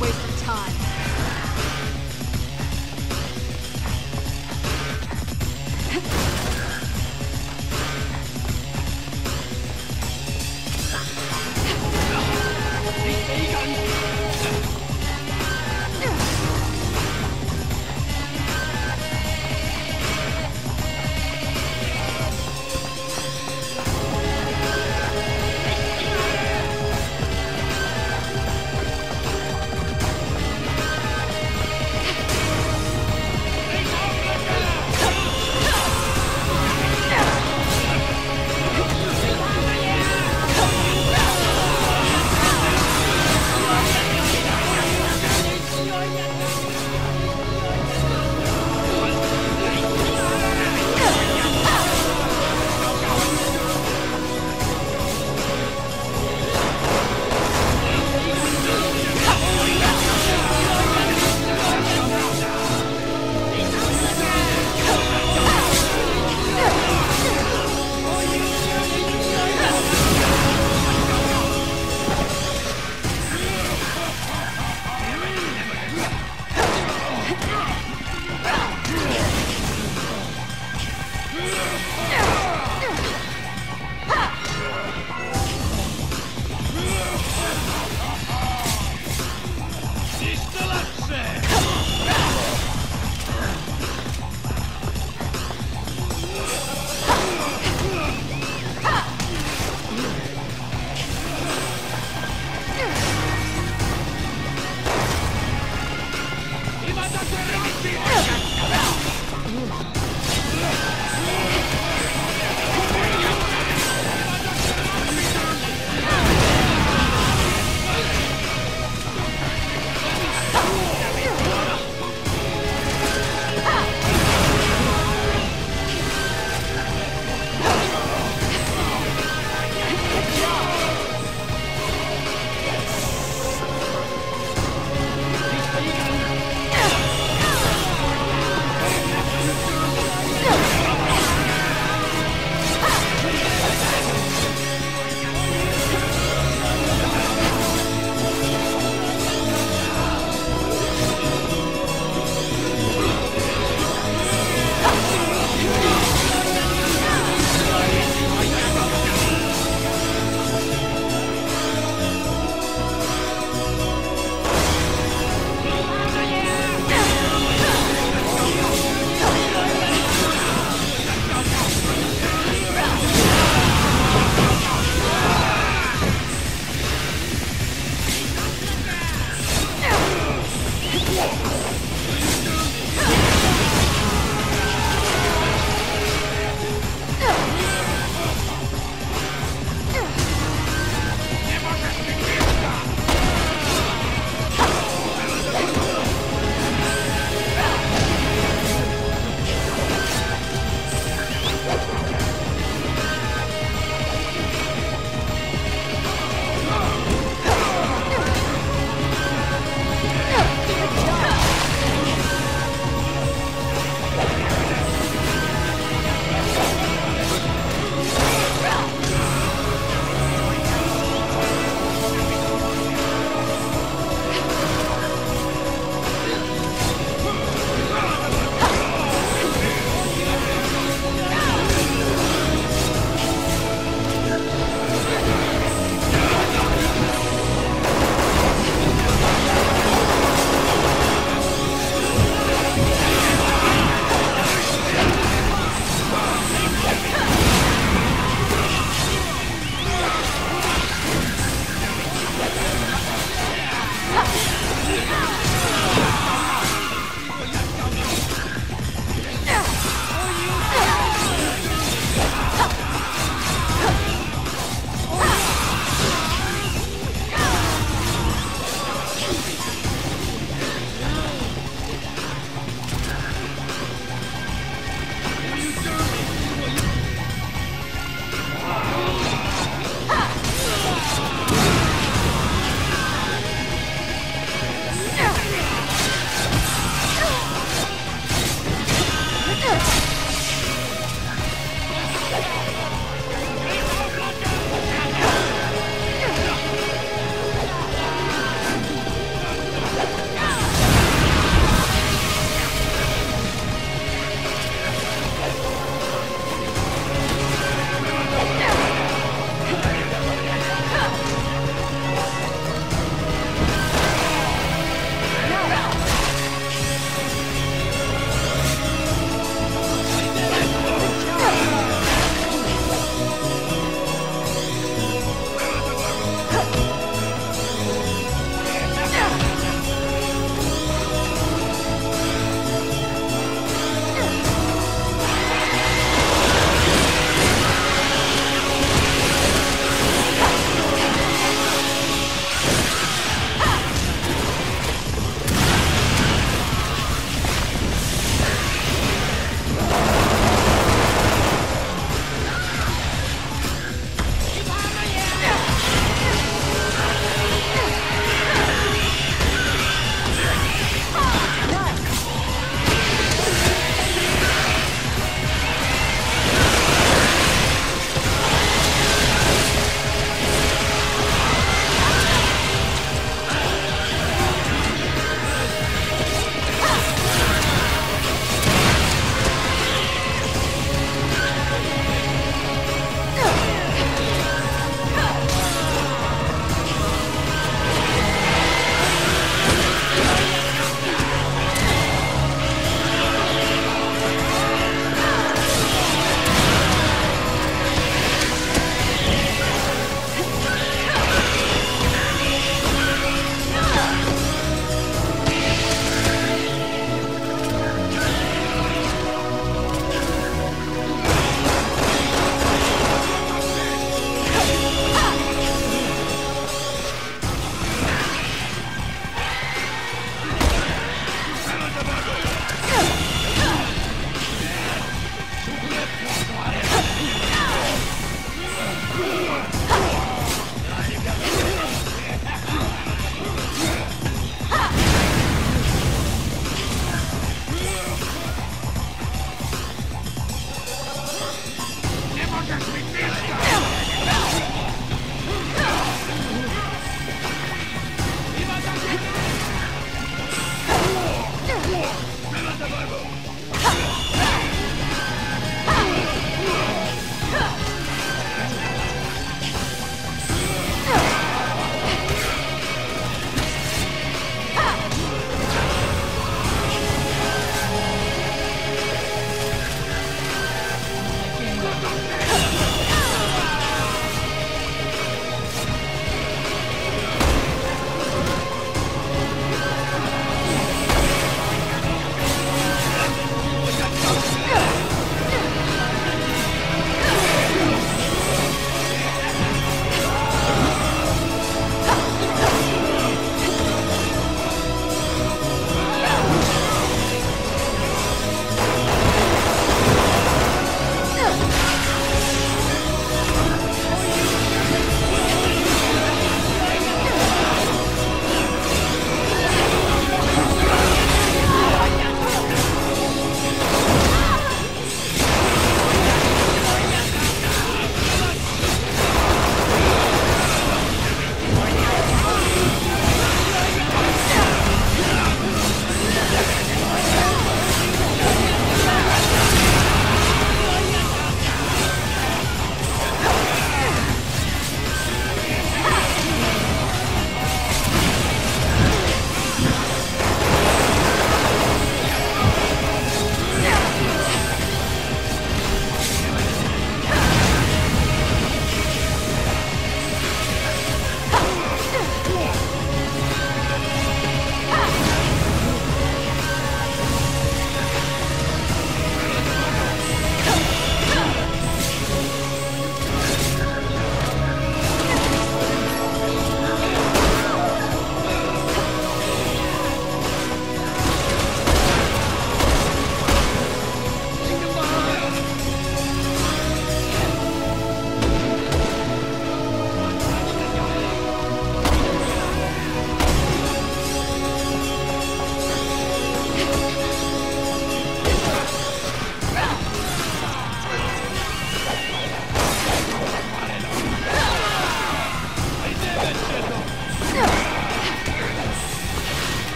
wasting time. survival!